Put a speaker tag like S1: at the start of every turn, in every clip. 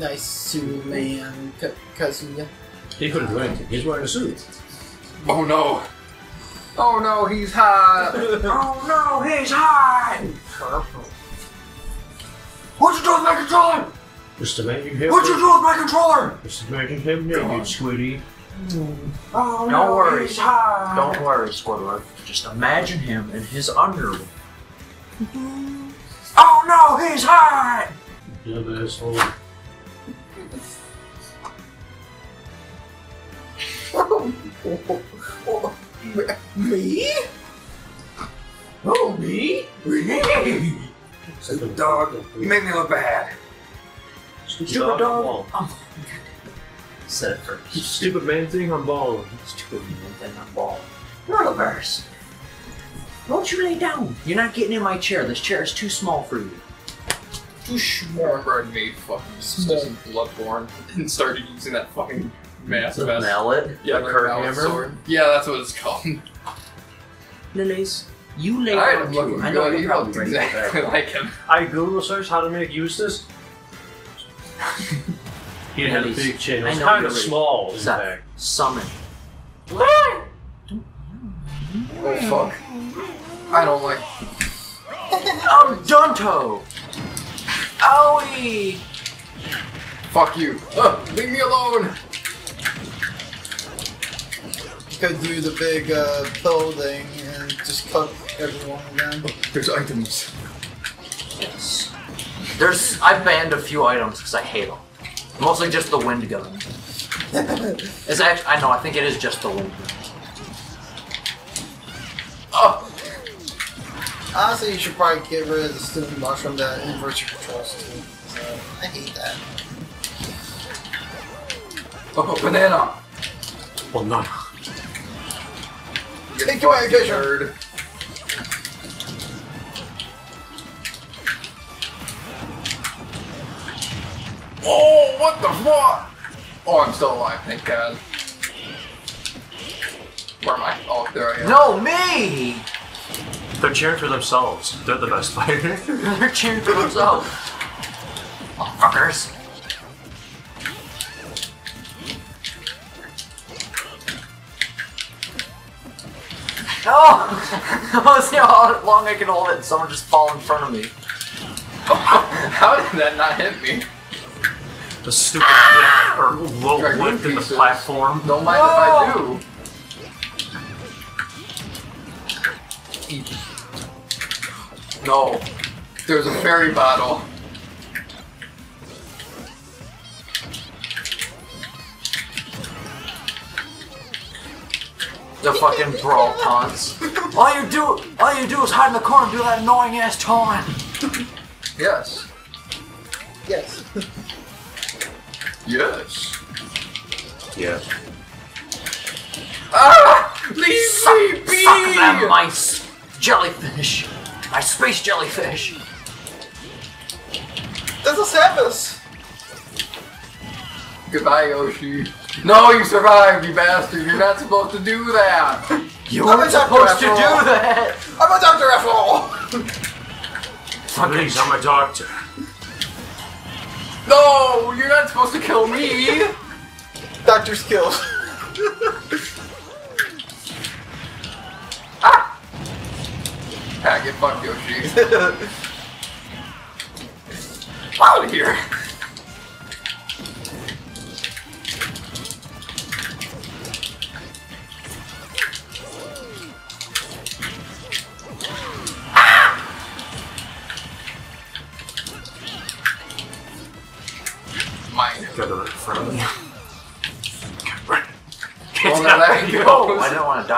S1: nice Superman Ka- Kazuya.
S2: He couldn't do anything. He's wearing a suit.
S3: Oh no! Oh no, he's hot!
S4: Oh no, he's hot! What'd you do with my controller?
S2: Just imagine him.
S4: What'd you do with my controller?
S2: Just imagine him naked, sweetie.
S4: Oh
S5: Don't
S4: no,
S5: worry.
S4: he's hot!
S5: Don't worry, Squidward. Just imagine him in his underwear.
S4: Oh no, he's hot!
S2: Yeah, asshole.
S1: Oh, me?
S4: Oh, me? Me? Stupid dog, you make me look bad.
S2: Stupid,
S5: Stupid dog.
S2: on ball.
S5: Oh, Said it first.
S2: Stupid man thing on ball.
S5: Stupid man thing on ball. Universe. Won't you lay down? You're not getting in my chair. This chair is too small for you.
S1: Too
S3: I
S1: small.
S3: remember I made fucking
S1: Small.
S3: some Bloodborne and started using that fucking massive
S5: The
S3: ass.
S5: mallet.
S3: Yeah,
S5: the
S3: like mallet
S5: hammer.
S3: sword. Yeah, that's what it's called.
S5: Lilies. You lay
S3: Alright,
S5: down
S3: I'm
S5: too. I know
S3: good.
S5: you're probably
S3: looked
S5: ready
S3: exactly
S5: bed.
S3: like him.
S2: I Google search how to make use this. He had a big chin. It was kind of small, in
S5: Seth,
S2: fact.
S5: summon.
S3: Oh fuck. I don't like.
S5: Oh, Dunto! Owie!
S3: Fuck you. Ugh, leave me alone!
S1: Could do the big uh, pill thing and just cut everyone again.
S3: There's items.
S5: Yes. There's. I banned a few items because I hate them. Mostly just the wind gun. It's actually. I know. I think it is just the wind gun.
S3: Oh!
S1: Honestly, you should probably get rid of the stupid mushroom that inverts your controls too. So, I hate that.
S3: Oh, banana!
S2: Well, no.
S3: You
S1: Take away
S3: fucking
S1: vision.
S3: nerd. Oh, what the fuck? Oh, I'm still alive, thank God. Where am I? Oh, there I am.
S5: No, me!
S2: They're cheering for themselves. They're the best fighter.
S5: They're cheering for themselves. Motherfuckers. No! I want to see how long I can hold it and someone just fall in front of me.
S3: How did that not hit me?
S2: the stupid flip or low
S3: Dragon
S2: lift in the platform.
S3: Don't mind if I do. No. There's a fairy bottle.
S5: The fucking brawl taunts. All you do, all you do is hide in the corner and do that annoying ass taunt.
S3: Yes.
S1: Yes.
S3: Yes.
S2: Yeah.
S3: Ah! Leave
S5: Suck,
S3: me be!
S5: suck that mice jellyfish. My space jellyfish.
S1: That's a Samus!
S3: Goodbye, Yoshi. No, you survived, you bastard. You're not supposed to do that.
S5: You weren't supposed to do that.
S1: I'm a doctor after all!
S2: Please, I'm a doctor.
S3: No, you're not supposed to kill me.
S1: Doctor skills.
S3: Ah, get fucked, Yoshi. Out of here.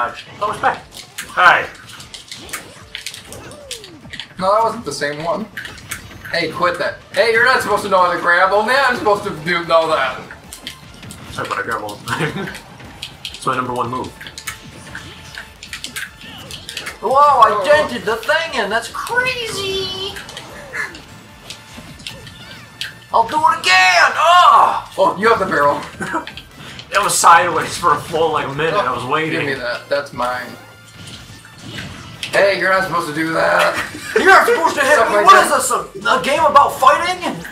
S5: Dodge.
S2: Oh, it's back. Hi.
S3: No, that wasn't the same one. Hey, quit that. Hey, you're not supposed to know how to grab. Only I'm supposed to do know that.
S2: I better grab all the time. It's my number one move.
S5: Whoa, I oh. dented the thing in. That's crazy. I'll do it again. Oh,
S3: Oh, you have the barrel.
S2: It was sideways for a full like minute. I was oh, waiting.
S3: Give me that. That's mine. Hey, you're not supposed to do that.
S5: you're not supposed to hit
S3: Stuff
S5: me.
S3: like
S5: What
S3: that.
S5: is this? A, a game about fighting?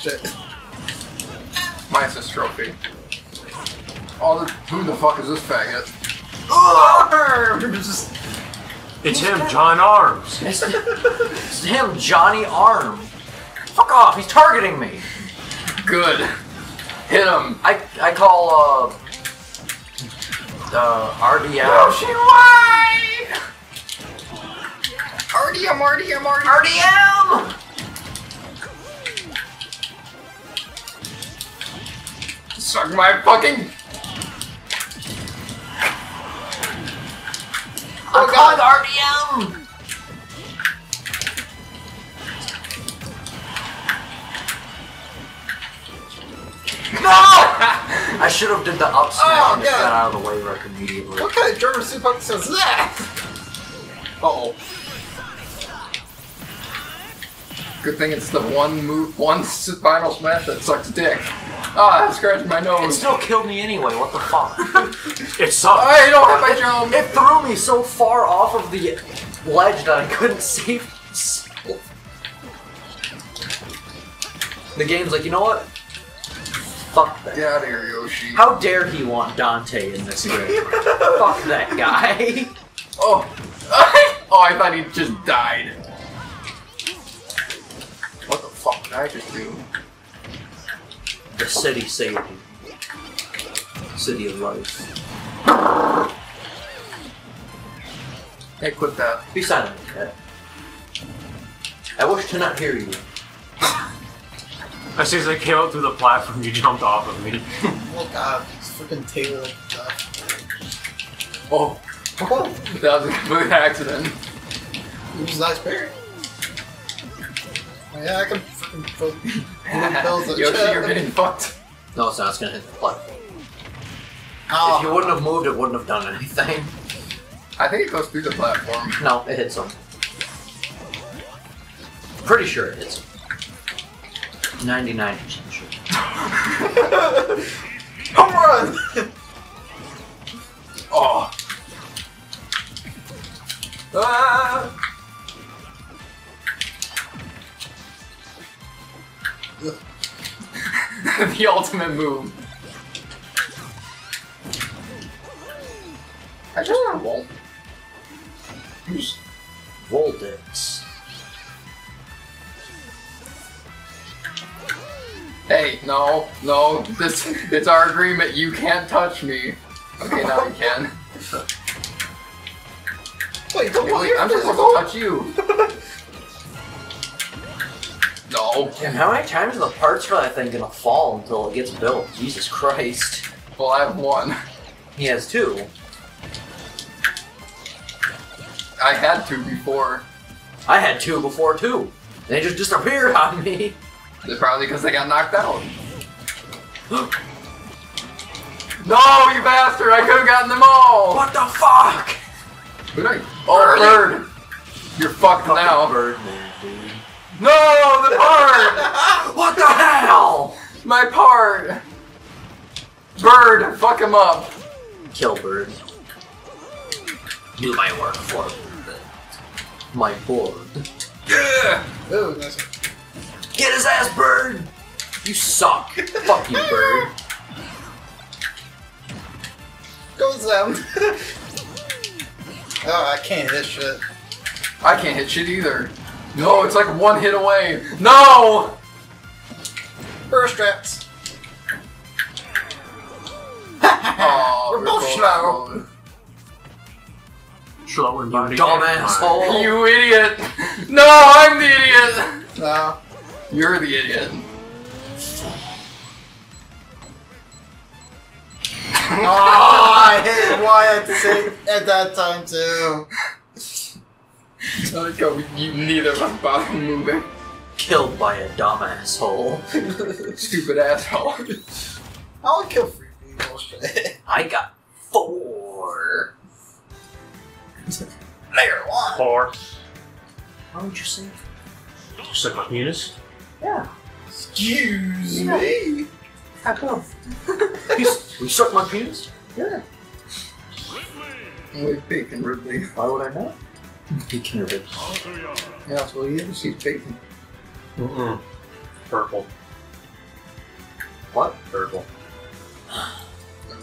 S1: Shit.
S3: my assist trophy. Oh, the, who the fuck is this faggot?
S5: Arms!
S2: It's him, John Arms.
S5: It's, it's him, Johnny Arm. Fuck off, he's targeting me.
S3: Good. Hit him.
S5: I I call uh the RDL.
S3: Yoshi, why? RDM, RDM, RDM.
S5: RDM!
S3: Suck my fucking.
S5: I'm
S1: Oh,
S5: calling RDM! No! I should have did the up smash
S1: Oh,
S5: and just got out of the way like immediately.
S1: What kind of German suplex is that?
S3: Uh oh. Good thing it's the one move, one final smash that sucks dick. Ah, that scratched my nose.
S5: It still killed me anyway, what the fuck?
S2: It sucks.
S3: I don't have my jump.
S5: it threw me so far off of the ledge that I couldn't myself. The game's like, you know what? Fuck that.
S3: Get out of here, Yoshi.
S5: How dare he want Dante in this game? Fuck that guy.
S3: Oh. oh, I thought he just died. What the fuck did I just do?
S5: The city saved him. City of life.
S3: Hey, quit that.
S5: Be silent. I wish to not hear you.
S2: As soon as I came up through the platform, you jumped off of me.
S1: Oh god, it's freaking Taylor.
S3: Oh,
S1: Oh,
S3: that was a complete accident.
S1: he was a nice parry. Oh, yeah, I can freaking put little pills at
S3: Yoshi,
S1: you.
S3: you're getting fucked.
S5: No, it's not. It's gonna hit the platform.
S1: Oh,
S5: If you wouldn't have moved, it wouldn't have done anything.
S3: I think it goes through the platform.
S5: No, it hits him. Pretty sure it hits him. 99% sure.
S1: home run!
S3: Oh. Ah. the ultimate move. I just want to roll.
S5: Voldex.
S3: Hey, no, no, this it's our agreement. You can't touch me. Okay, now you can.
S1: Wait, don't
S3: Wait, I'm supposed
S1: physical?
S3: to touch you. No.
S5: Damn, how many times are the parts for that thing gonna fall until it gets built? Jesus Christ.
S3: Well, I have one.
S5: He has two.
S3: I had two before.
S5: I had two before too. They just disappeared on me.
S3: It's probably because they got knocked out. no, you bastard! I could have gotten them all.
S5: What the fuck?
S3: Who did I? Oh, bird. You're fucked now.
S5: Birdman, dude.
S3: No, the part.
S5: What the hell?
S3: My part. Bird, fuck him up.
S5: Kill bird. Do my work for me. My board.
S3: Yeah.
S1: Ooh, nice.
S5: Get his ass, bird! You suck. Fuck you, bird.
S1: Goes them. oh, I can't hit shit.
S3: I can't hit shit either. No, it's like one hit away. No.
S1: Burst traps.
S3: Oh,
S1: We're both slow.
S2: Slow and body.
S5: Dumb asshole.
S3: You idiot! No, I'm the idiot!
S1: No.
S3: You're the idiot.
S1: Oh, I hit Wyatt Sig at that time too.
S3: I like how you neither of us bother moving.
S5: Killed by a dumb asshole.
S3: Stupid asshole.
S1: I would kill free people. Shit.
S5: I got four.
S1: Layer one.
S2: Four.
S5: Why would you say?
S2: suck my penis.
S5: Yeah.
S1: Excuse
S5: Yeah.
S1: me.
S5: How come? you, you suck my penis? Yeah.
S3: Wait, bacon Ridley.
S5: Why would I not? He can.
S3: Yeah, that's what he is. He's bacon.
S2: Mm-mm. Purple.
S5: What?
S2: purple.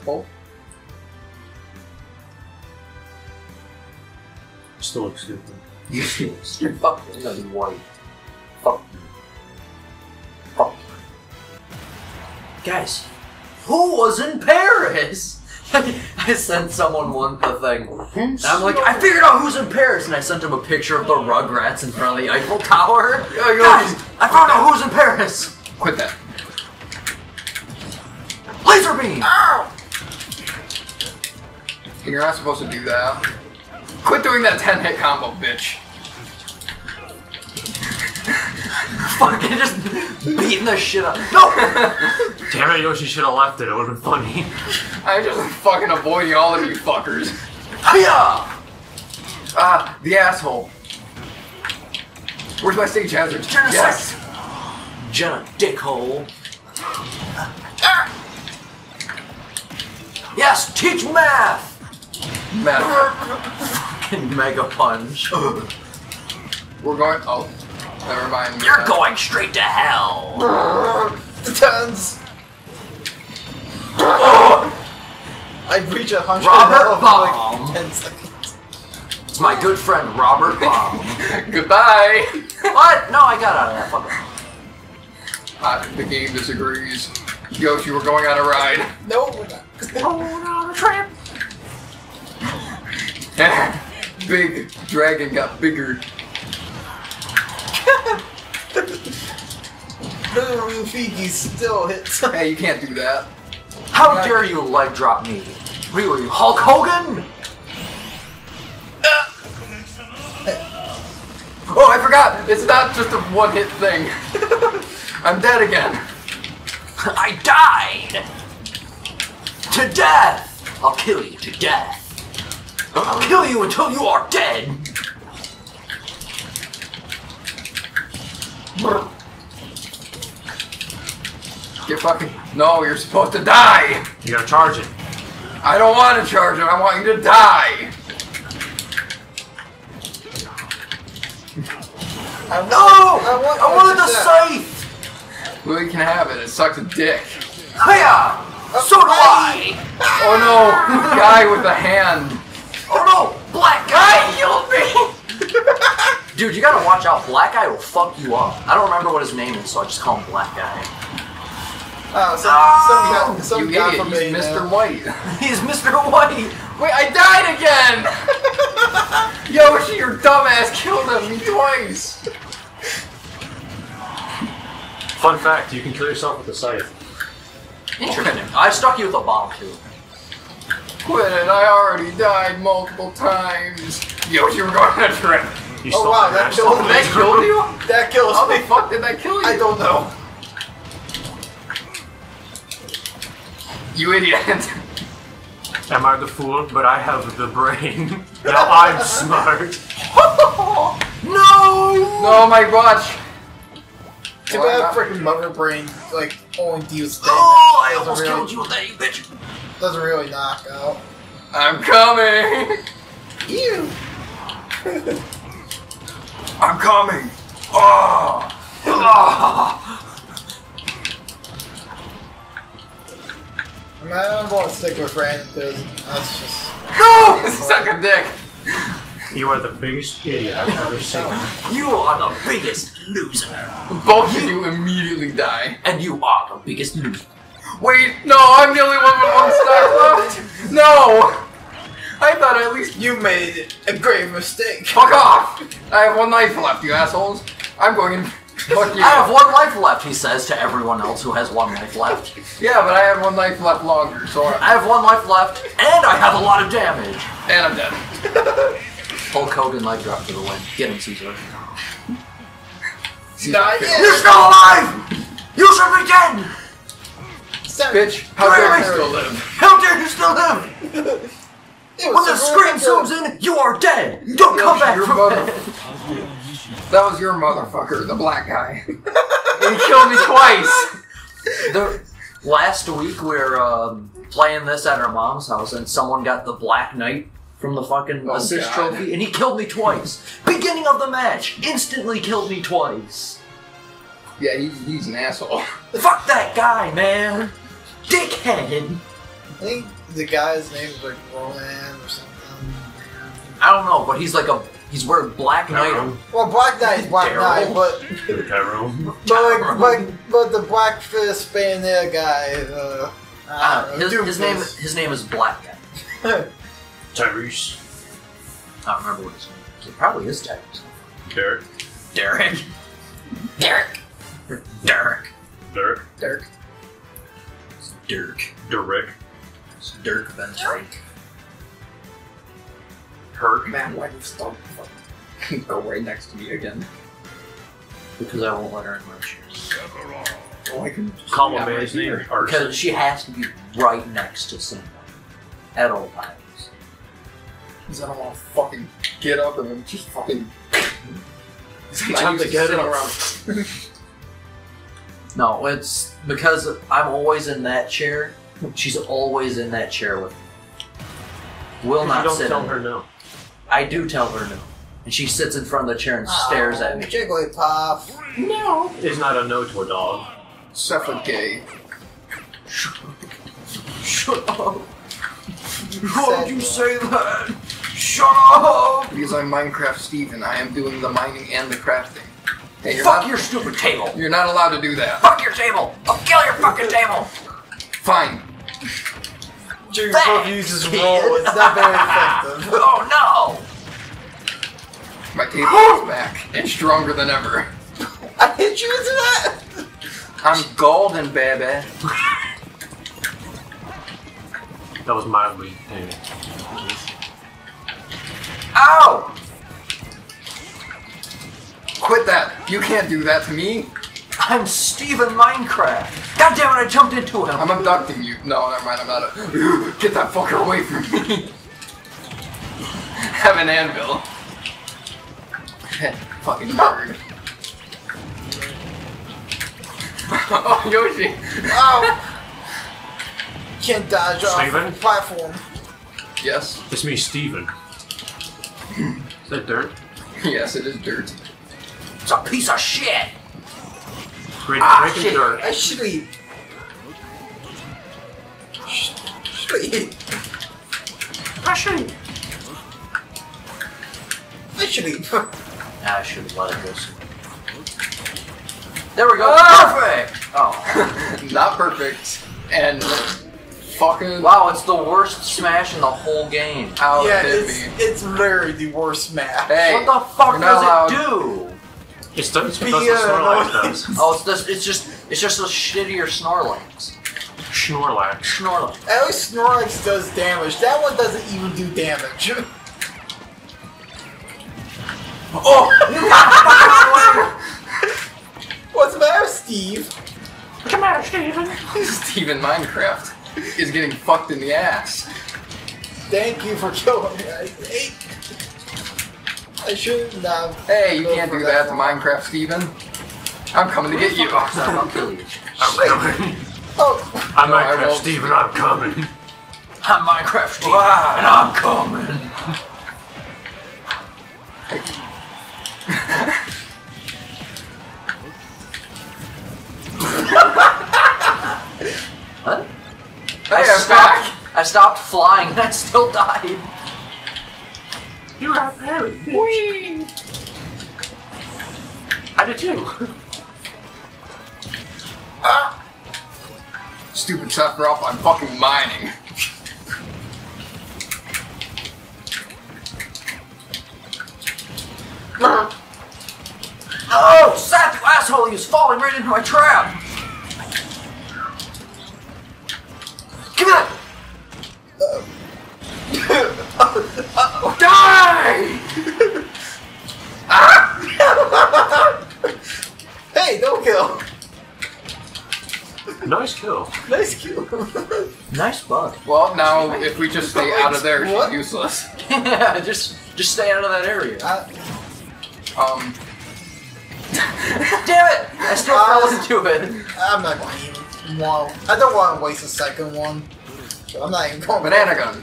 S3: Oh,
S2: Still looks stupid.
S5: You stupid. Fuck you. No, you white. Fuck you. You. Guys, who was in Paris? I sent someone one thing. And I'm like, I figured out who's in Paris, and I sent him a picture of the Rugrats in front of the Eiffel Tower. Guys, I found out who's in Paris.
S3: quit that.
S5: Laser beam.
S3: You're not supposed to do that. Quit doing that 10 hit combo, bitch.
S5: Fucking just beating the shit up. No.
S2: Damn it, Yoshi should have left it. It would have been funny.
S3: I'm just fucking avoiding all of you fuckers.
S5: Hiya!
S3: Ah, the asshole. Where's my stage hazard?
S5: Genocide.
S3: Yes.
S5: Jenna dickhole. Yes, teach math.
S3: Math.
S5: Fucking mega punch.
S3: We're going. Oh, never mind.
S5: You're going straight to hell.
S1: Tons. I reach a hundred
S5: Robert
S1: health in like ten seconds.
S5: It's my good friend Robert Baum.
S3: Goodbye.
S5: what? No, I got out of that fucker.
S3: Ah, the game disagrees. Yoshi, we're going on a ride.
S1: No, we're not.
S5: Going on a trip.
S3: Big dragon got bigger.
S1: No, Rafiki still hits.
S3: Hey, you can't do that.
S5: How dare you leg drop me? Really, Hulk Hogan?
S3: Oh, I forgot. It's not just a one hit thing. I'm dead again.
S5: I died! To death! I'll kill you to death. I'll kill you until you are dead!
S3: Get fucking. No, you're supposed to die.
S2: You gotta charge it.
S3: I don't want to charge it. I want you to die.
S1: I want,
S5: No!
S1: I want,
S5: I wanted the
S1: that.
S5: scythe!
S3: Well, you can have it. It sucks a dick.
S5: Hiya! So do I!
S3: Oh no, guy with a hand.
S5: Oh no! Black guy killed me! Dude, you gotta watch out. Black guy will fuck you up. I don't remember what his name is, so I just call him Black Guy.
S1: Oh, some,
S5: Oh,
S1: some guy, some
S3: you
S1: guy
S3: idiot.
S1: from
S3: He's Mr.
S1: uh,
S3: White.
S5: He's Mr. White!
S3: Wait, I died again. Yoshi, your dumbass killed him twice.
S2: Fun fact, you can kill yourself with a scythe.
S5: Interesting. I stuck you with a bomb too.
S3: Quit it. I already died multiple times. Yoshi, we're going on a trip.
S2: You
S1: Oh, wow, that killed
S3: Did that kill you?
S1: That kills
S3: How the
S1: me.
S3: fuck did that kill you?
S1: I don't know.
S3: You idiot.
S2: Am I the fool? But I have the brain. now I'm smart.
S5: No!
S3: No, my watch.
S1: Too
S3: Why
S1: bad
S3: not?
S1: freaking mother brain like only deals damage.
S5: Oh, I almost
S1: really,
S5: killed you with that, you bitch!
S1: Doesn't really knock out.
S3: I'm coming.
S1: Ew.
S3: I'm coming. Ah. Oh.
S1: I mean, I'm going to stick with Brandon because that's just.
S3: No! Suck a dick.
S2: You are the biggest idiot I've ever seen.
S5: You are the biggest loser.
S3: Both of you immediately die.
S5: And you are the biggest loser.
S3: Wait, no, I'm the only one with one star left. No. I thought at least
S1: You made a grave mistake.
S3: Fuck off! I have one life left, you assholes. I'm going in. Fuck you.
S5: I have one life left, he says to everyone else who has one life left.
S3: Yeah, but I have one life left longer, so I,
S5: I have one life left, and I have a lot of damage.
S3: and I'm dead.
S5: Hulk Hogan leg drop to the win. Get him, Caesar.
S1: Not
S5: You're still alive! You should be dead!
S3: Bitch, how dare you still live?
S5: How dare you still live?
S1: It was
S5: When the
S1: a
S5: screen zooms in, you are dead! You don't come back
S3: Your
S5: from
S3: mother-
S5: dead!
S3: That was your motherfucker, the black guy. he killed me twice.
S5: The, last week we were um, playing this at our mom's house, and someone got the Black Knight from the fucking
S3: Oh,
S5: assist
S3: God.
S5: trophy, and he killed me twice. Beginning of the match, instantly killed me twice.
S3: Yeah, he's, he's an asshole.
S5: Fuck that guy, man! dickhead.
S1: I think the guy's name is like Roland or something.
S5: I don't know, but he's like a he's wearing Black Knight.
S1: Well, Black Knight is Black
S5: Daryl.
S1: Knight, but
S2: Tyrone.
S1: but like, but, but the Black Fist Bayonet guy is uh,
S5: Uh,
S1: don't know,
S5: his, his name his name is Black Guy.
S2: Tyrese.
S5: I don't remember what his name is. It probably is Tyrese.
S2: Derek.
S5: Derek. Derek. Derek.
S2: Derek.
S5: Dirk. It's Dirk.
S2: Derek.
S5: It's Dirk Van Dyke.
S2: Herc.
S3: Man, why do you stop? fucking Go right next to me again.
S5: Because I won't let her in my shoes.
S3: Oh, I can
S2: Call
S3: Yeah,
S2: a man's
S3: right
S2: name.
S5: Because she has to be right next to someone at all times.
S3: Because I don't want to fucking get up and then just fucking.
S2: Time to get
S3: sit
S2: up.
S3: around.
S5: No, it's because I'm always in that chair. She's always in that chair with me. Will
S2: You
S5: not
S2: don't
S5: sit
S2: tell
S5: in
S2: her no.
S5: I do tell her no. And she sits in front of the chair and stares at me.
S1: Jigglypuff.
S2: No. Is not a no to a dog.
S3: Suffocate.
S5: Shut up!
S1: Why would you
S5: say that? Shut up!
S3: Because I'm Minecraft Steven, I am doing the mining and the crafting. Hey, you're
S5: Fuck
S3: not,
S5: your stupid table!
S3: You're not allowed to do that.
S5: Fuck your table! I'll kill your fucking table!
S3: Fine.
S1: Jigglypuff
S5: Thanks,
S1: uses
S5: kid.
S1: roll. It's not very effective.
S5: Oh no!
S3: My table is back and stronger than ever.
S1: I hit you into that.
S3: I'm golden, baby.
S2: That was mildly painful.
S5: no! Ow!
S3: Quit that. You can't do that to me.
S5: I'm Steven Minecraft! God damn it, I jumped into him!
S3: I'm abducting you. No, never mind. I'm not. A... Get that fucker away from me. Have an anvil. Fucking bird. oh, Yoshi.
S1: Oh. Can't dodge
S2: Steven?
S1: off platform.
S3: Yes.
S2: It's me, Steven. Is that dirt?
S3: Yes, it is dirt.
S5: It's a piece of shit!
S2: Great
S5: Ah,
S2: making
S5: shit.
S2: dirt.
S1: I should eat. Should eat.
S2: Russian.
S1: I should eat.
S5: I should have let it go somewhere. There we go!
S3: Ah!
S5: Perfect! Oh.
S3: Not perfect. And fucking
S5: Wow, it's the worst smash in the whole game.
S3: out
S1: yeah,
S3: hit
S1: it's
S3: me.
S1: it's literally the worst match.
S3: Hey,
S5: what the fuck
S3: you're
S5: does it do?
S2: It's done. It's
S1: Be,
S2: what the
S1: uh,
S2: Snorlax does.
S5: Oh, it's just it's just it's just a shittier Snorlax.
S2: Snorlax.
S5: Snorlax.
S1: At least Snorlax does damage. That one doesn't even do damage. Oh! What's the matter, Steve?
S2: What's the matter, Steven?
S3: Steven Minecraft is getting fucked in the ass.
S1: Thank you for killing me. I, I, I shouldn't have.
S3: Hey, you can't do that to. Minecraft Steven. I'm coming to get you.
S5: I'll kill you.
S2: I'm coming.
S1: Oh,
S2: I'm
S3: No,
S2: Minecraft
S3: won't.
S2: Steven. I'm coming.
S5: I'm Minecraft Steve,
S3: Wow.
S5: and I'm coming. what?
S3: Hey,
S5: I
S3: I'm
S5: stopped.
S3: back.
S5: I stopped flying and I still died.
S2: You got married. Whee! I did too. Ah!
S3: Stupid Sephiroth, I'm fucking mining.
S5: Oh, Seth, you asshole! He was falling right into my trap. Give me that.
S3: Die!
S1: hey, don't kill.
S2: Nice kill.
S1: Nice kill.
S5: Nice bug.
S3: Well, now if we just stay out of there,
S1: What?
S3: she's useless.
S5: yeah, just just stay out of that area.
S1: I,
S3: Um,
S5: Damn it! I still
S1: Uh,
S5: fell into it.
S1: I'm not going to even. Well, I don't want to waste a second one. So I'm not even going.
S3: banana gun.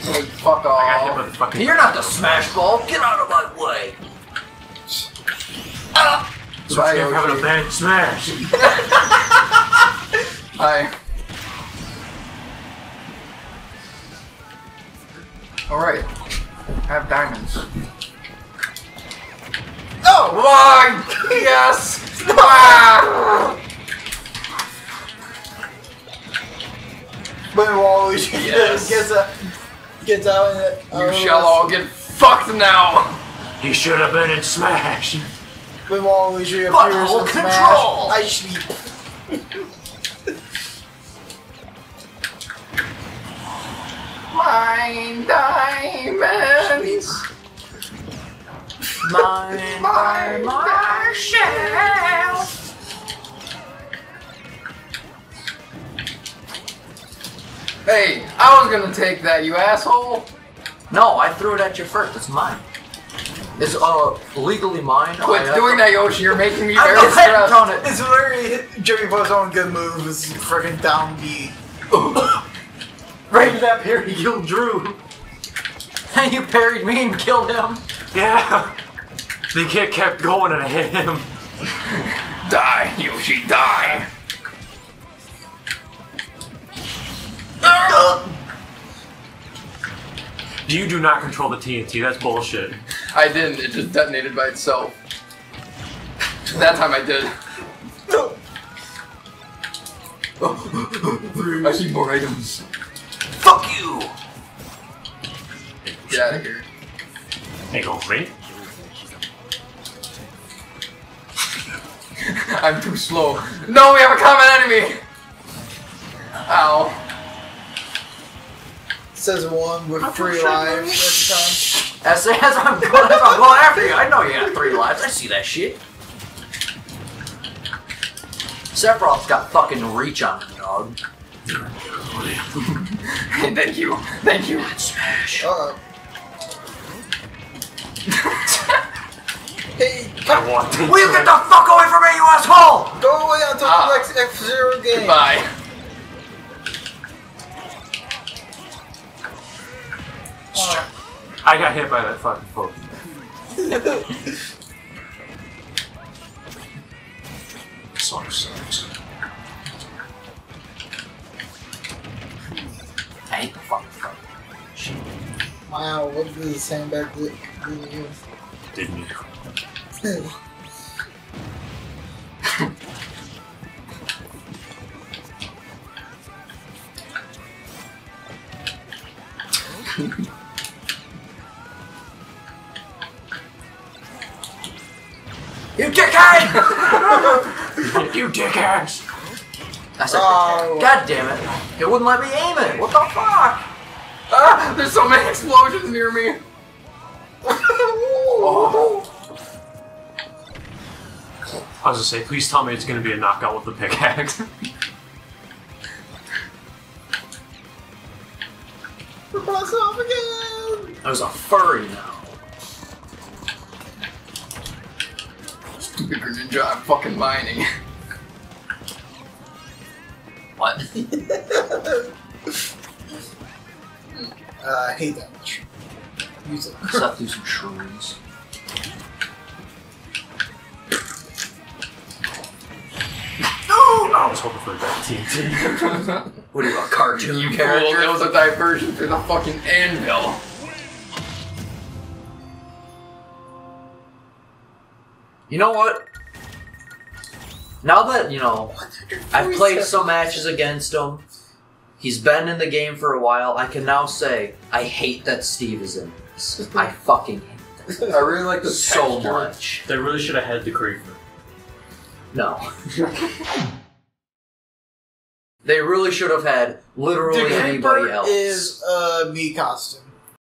S3: Hey, fuck
S2: I
S3: off.
S2: with a fucking.
S5: You're not the smash ball. Get out of my way.
S2: So it's
S3: Bye,
S2: having a bad smash.
S3: Hi. Alright. I have diamonds.
S1: Oh!
S3: Why? Yes! Ah!
S1: When Waluigi
S3: Yes.
S1: gets out, gets out and it.
S3: You shall all get fucked now!
S2: He should have been in Smash.
S1: When Waluigi appears
S5: Butthole
S1: in Smash,
S5: control.
S1: I should be.
S3: Mine diamonds!
S5: Mine by myself.
S3: Hey, I was gonna take that, you asshole!
S5: No, I threw it at you first. It's mine. It's uh legally mine.
S3: Quit
S5: I
S3: doing that, Yoshi, you're making me
S5: I'm
S3: very
S5: not
S3: stressed.
S5: on it.
S1: It's literally Jimmy Poe's own good move is freaking down B.
S5: Right in that parry, you killed Drew. And you parried me and killed him.
S2: Yeah. The kid kept going and I hit him.
S3: Die, Yoshi, die!
S2: You do not control the TNT. That's bullshit.
S3: I didn't, it just detonated by itself. That time I did. No! I see more items.
S5: Fuck you.
S3: Get out of here.
S2: Hey, go for me.
S3: I'm too slow. No, we have a common enemy! Ow.
S1: Says one with three lives at
S5: As, as I'm going, as I'm going after you, I know you got three lives. I see that shit. Sephiroth's got fucking reach on him, dog.
S3: Thank you. Thank you.
S5: Smash.
S1: the time. Uh oh. Hey,
S2: I
S1: come
S2: want to.
S5: Will you get the fuck away from me, you asshole!
S1: go away until
S3: Ah.
S1: the next F Zero game.
S3: Goodbye.
S1: Oh,
S2: I got hit by that fucking Pokemon.
S5: Song sucks. I hate the fucking fuck. Shit.
S1: wow, what did the sandbag do do to you?
S2: Didn't you?
S5: You dickhead!
S2: you dickass!
S5: I said,
S1: Oh.
S5: God damn it. It wouldn't let me aim it. What the fuck?
S3: Ah, there's so many explosions near me.
S1: oh.
S2: I was gonna say, please tell me it's gonna be a knockout with the pickaxe.
S1: Cross off again.
S5: I was a furry now.
S3: Ninja, I'm fucking mining.
S5: What?
S1: Uh, I hate that much. Use it.
S5: Seth do some shrooms.
S2: I was hoping for that TNT.
S5: What are you, a cartoon
S3: You fool,
S5: character?
S3: it was a diversion through the fucking anvil.
S5: You know what? Now that, you know, I've played some matches against him, he's been in the game for a while, I can now say, I hate that Steve is in this. I fucking hate
S3: I really like
S5: it
S3: the
S5: so
S3: texture.
S5: much.
S2: they really should have had the creeper.
S5: No. they really should have had literally
S1: The
S5: anybody else.
S1: is a me costume.